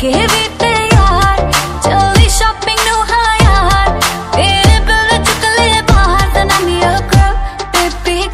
Give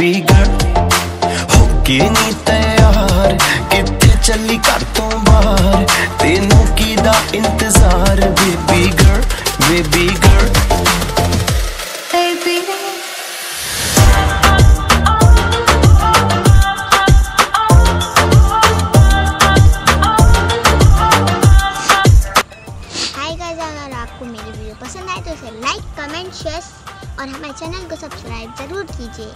बिगड़। होके नी तैयार, कितने चली कर तू बाहर। तेनू की दा इंतज़ार बेबी गर्ल बेबी गर्ल आपको पसंद आए तो इसे लाइक कमेंट शेयर और हमारे चैनल को सब्सक्राइब ज़रूर कीजिए।